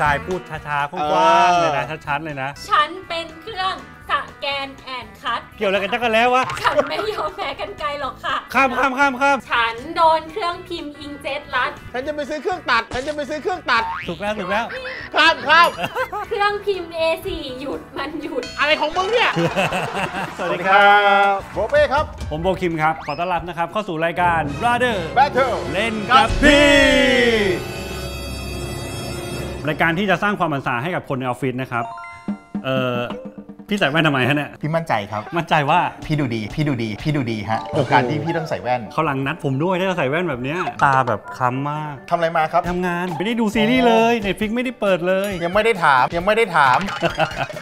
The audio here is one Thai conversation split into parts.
จายพูดช้าๆกว้างๆเลยนะชัดๆเลยนะ ฉันเป็นเครื่องสแกนแอนคัด เกี่ยวอะไรกันจักกันแล้ววะ ฉันไม่ยอมแพ้กันไกลหรอกค่ะ ข้ามข้ามข้ามข้ามฉันโดนเครื่องพิมพ์อิงเจ็ตรัด ฉันจะไปซื้อเครื่องตัด ฉันจะไปซื้อเครื่องตัด ถูกแล้วถูกแล้วครับครับเครื่องพิมพ์ A4 หยุดมันหยุด อะไรของมึงเนี่ย สวัสดีครับโบเป้ครับ ผมโบคิมครับ ขอต้อนรับนะครับ เข้าสู่รายการ Brother Battle เล่นกับพี่ รายการที่จะสร้างความหรรษาให้กับคนในออฟฟิศนะครับ เอ่อ พี่ใส่แว่นทำไมฮะเนี่ย พี่มั่นใจครับ มั่นใจว่า พี่ดูดี พี่ดูดี พี่ดูดีฮะกับการที่พี่ต้องใส่แว่น คราวหลังนัดผมด้วยถ้าจะใส่แว่นแบบเนี้ยตาแบบคล้ำมากทำอะไรมาครับ ทำงาน ไม่ได้ดูซีรีส์เลย Netflix ไม่ได้เปิดเลย ยังไม่ได้ถาม ยังไม่ได้ถาม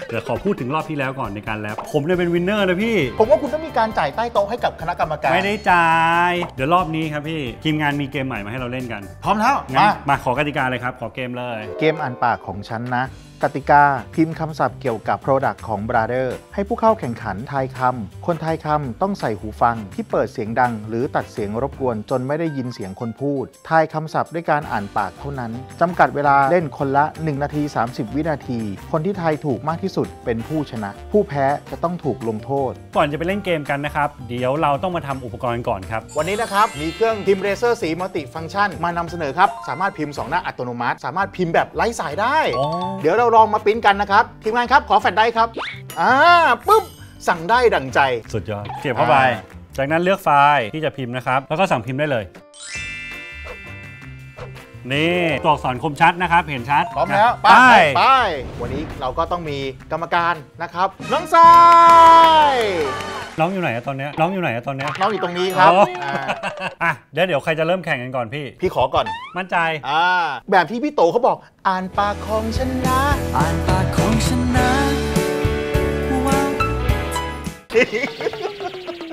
เดี๋ยวขอพูดถึงรอบที่แล้วก่อนในการแรปผมเนี่ยเป็น winner นะพี่ ผมว่าคุณต้อง มีการจ่ายใต้โต๊ะให้กับคณะกรรมการไม่ได้จ่าย เดี๋ยวรอบนี้ครับพี่ทีมงานมีเกมใหม่มาให้เราเล่นกันพร้อมแล้วงั้นมามาขอกติกาเลยครับ ขอเกมเลย เกมอ่านปากของฉันนะ กติกา พิมพ์คำศัพท์เกี่ยวกับ Product ของ Brother ให้ผู้เข้าแข่งขันทายคำ คนทายคำต้องใส่หูฟังที่เปิดเสียงดัง หรือตัดเสียงรบกวนจนไม่ได้ยินเสียงคนพูด ทายคำศัพท์ด้วยการอ่านปากเท่านั้น จำกัดเวลาเล่นคนละ 1 นาที 30 วินาที คนที่ทายถูกมากที่สุดเป็นผู้ชนะ ผู้แพ้จะต้องถูกลงโทษ ก่อนจะไปเล่นเกมกันนะครับ เดี๋ยวเราต้องมาทำอุปกรณ์ก่อนครับ วันนี้นะครับมีเครื่องพิมพ์เลเซอร์สี multifunction มานำเสนอครับ สามารถพิมพ์ 2 หน้าอัตโนมัติ สามารถพิมพ์แบบไร้สายได้อ๋อเดี๋ยวเราลองมาปริ้นกันนะครับ ทีมงานครับขอแฟลชได้ครับ อ่าปุ๊บ สั่งได้ดั่งใจ สุดยอดเสียบเข้าไปอ่าจากนั้นเลือกไฟล์ที่จะพิมพ์นะครับ แล้วก็สั่งพิมพ์ได้เลย นี่ตัวอักษรคมชัดนะครับ เห็นชัดพร้อมแล้วไปไปไป วันนี้เราก็ต้องมีกรรมการนะครับ น้องทรายน้องอยู่ไหนอะตอนเนี้ยน้องอยู่ไหนอะตอนเนี้ยน้องอยู่ตรงนี้ครับอ๋ออ่าอะเดี๋ยวเดี๋ยวใครจะเริ่มแข่งกันก่อนพี่ พี่ขอก่อนมั่นใจ อ่าแบบที่พี่โตเขาบอกอ่านปากของฉันนะอ่านปากของฉันนะว่า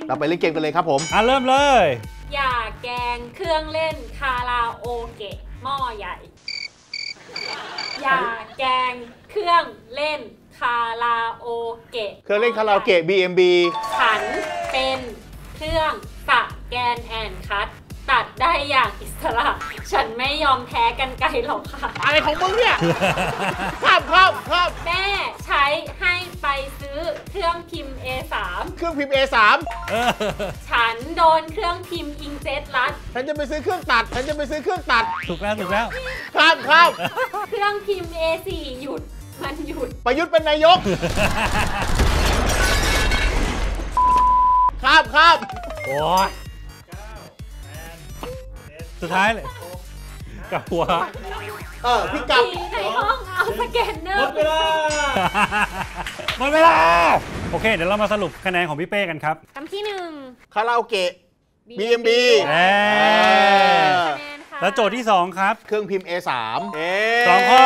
เราไปเล่นเกมกันเลยครับผม อะเริ่มเลย อย่าแกงเครื่องเล่นคาราโอเกะ หม้อใหญ่ อย่าแกงเครื่องเล่นคาราโอเกะเครื่องเล่นคาราโอเกะ BMB ฉันเป็นเครื่องสแกนแอนคัด ตัดได้อย่างอิสระ ฉันไม่ยอมแพ้กันไกลหรอกค่ะ อะไรของมึงเนี่ยครับครับครับแม่ใช้ให้ไปซื้อเครื่องพิมพ์ A3 เครื่องพิมพ์ A3 เออฉันโดนเครื่องพิมพ์อิงเจ็ตรัด ฉันจะไปซื้อเครื่องตัด ฉันจะไปซื้อเครื่องตัด ถูกแล้วถูกแล้ว ครับครับเครื่องพิมพ์ A4 หยุด มันหยุด ประยุทธ์เป็นนายก ครับครับโอ้ย สุดท้ายเลยกับหัว เออพี่กับผีในห้องเอาสแกนเนอร์หมดเวลา โอเค เดี๋ยวเรามาสรุปคะแนนของพี่เป้กันครับคำที่หนึ่ง คาราโอเกะ BMB เอ้ยคะแนนค่ะแล้วโจทย์ที่ 2 ครับเครื่องพิมพ์ A3 เอ๊สองข้อ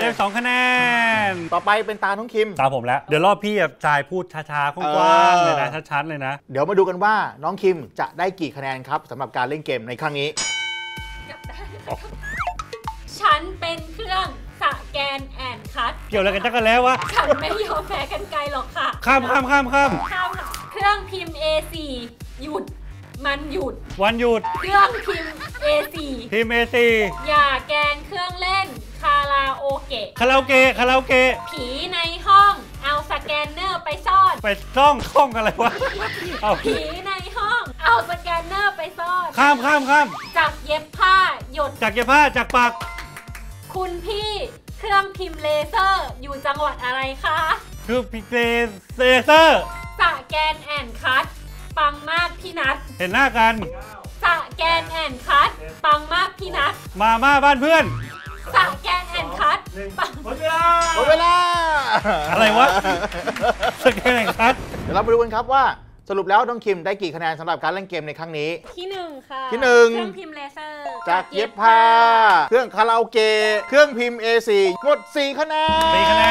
ได้สองคะแนน ต่อไปเป็นตาน้องคิม ตามผมแล้ว เดี๋ยวรอบพี่แบบจายพูดช้าๆกว้างๆเลยนะชัดๆเลยนะ เดี๋ยวมาดูกันว่าน้องคิมจะได้กี่คะแนนครับสำหรับการเล่นเกมในครั้งนี้ ฉันเป็นเครื่องสแกนแอนคัด เกี่ยวอะไรกันจักกันแล้ววะ ฉันไม่ยอมแพ้กันไกลหรอกค่ะ ข้ามข้ามข้ามข้ามข้ามค่ะ เครื่องพิมพ์ A4 หยุด มันหยุด วันหยุด เครื่องพิมพ์ A4 ทีมเอซีอย่าแกงเครื่องเล่น คาราโอเกะ คาราโอเกะคาราโอเกะผีในห้อง เอาสแกนเนอร์ไปซ่อน ไปซ่องท่องอะไรวะ เอาผีในห้อง เอาสแกนเนอร์ไปซ่อน ข้ามข้ามข้ามจักเย็บผ้าหยด จากเย็บผ้าจากปาก คุณพี่เครื่องพิมพ์เลเซอร์อยู่จังหวัดอะไรคะคือพิเศษเซเซอร์สแกนแอนคัทปังมากพี่นัทเห็นหน้ากันสแกนแอนคัทปังมากพี่นัทมาม่าบ้านเพื่อนสแกนแอนคัทปังหมดเวลาอะไรวะสแกนแห่งคัดเดี๋ยวเรามาดูกันครับว่า สรุปแล้วน้องคิมได้กี่คะแนนสำหรับการเล่นเกมในครั้งนี้ ที่หนึ่งค่ะที่หนึ่ง เครื่องพิมพ์เลเซอร์จากเย็บผ้า เครื่องคาราโอเกะเครื่องพิมพ์ A4 หมด4คะแนนสี่คะแน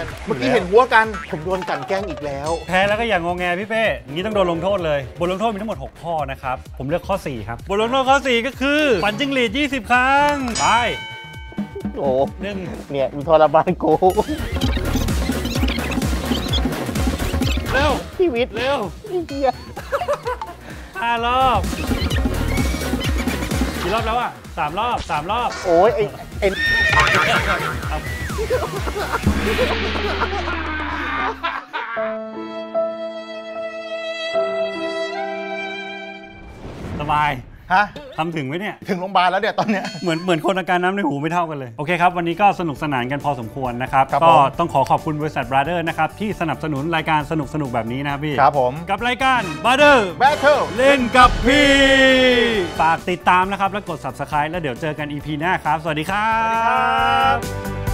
น เมื่อกี้เห็นหัวกัน ผมโดนกลันแกล้งอีกแล้ว แพ้แล้วก็อย่างงอแงพี่เป้อย่างนี้ต้องโดนลงโทษเลย บทลงโทษมีทั้งหมด 6 ข้อนะครับ ผมเลือกข้อ 4 ครับ บทลงโทษข้อ 4 ก็คือ ปั่นจิ้งหรีด 20 ครั้ง ไปโอ้หนึ่งเนี่ยมีทรมานกู เร็วชีวิตเร็วเหี้ยห้ารอบกี่รอบแล้วอะสามรอบสามรอบ โอ้ยไอ้ไอ้ ฮะทำถึงไหมเนี่ย ถึงโรงพยาบาลแล้วเนี่ยตอนเนี้ย เหมือนเหมือนคนอาการน้ำในหูไม่เท่ากันเลย โอเคครับ วันนี้ก็สนุกสนานกันพอสมควรนะครับ ครับก็ผมต้องขอขอบคุณบริษัท Brother นะครับ ที่สนับสนุนรายการสนุกสนุกๆแบบนี้นะครับพี่ ครับผมกับรายการ Brother แบทเทิล เล่นกับพี่ ฝากติดตามนะครับ และกด subscribe แล้วเดี๋ยวเจอกัน EP หน้าครับ สวัสดีครับ